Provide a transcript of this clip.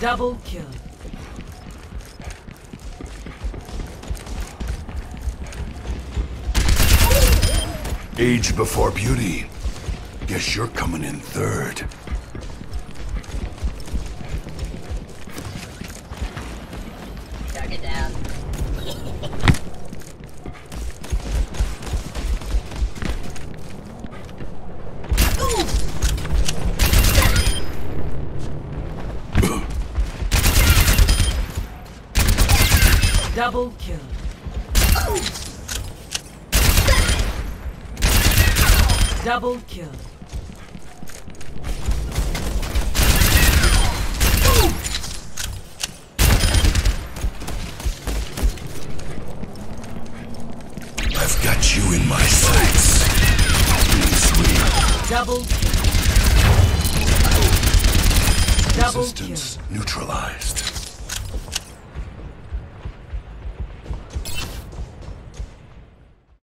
Double kill. Age before beauty. Guess you're coming in third. Target down. Double kill. Double kill. I've got you in my sights. Double kill. Double kill. Resistance neutralized.